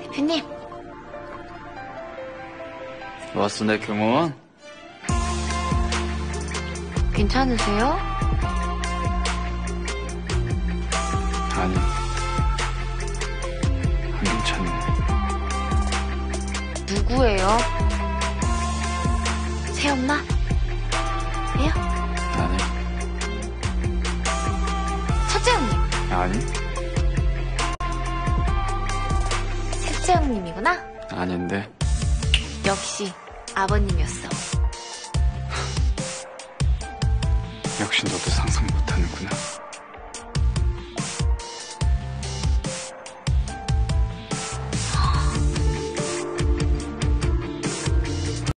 대표님, 왔어, 내 경호원? 괜찮으세요? 아니. 안 괜찮네. 누구예요? 새엄마? 예요? 아니. 첫째 형님, 아니. 셋째 형님이구나? 아닌데. 역시 아버님이었어. 역시 너도 상상 못하는구나.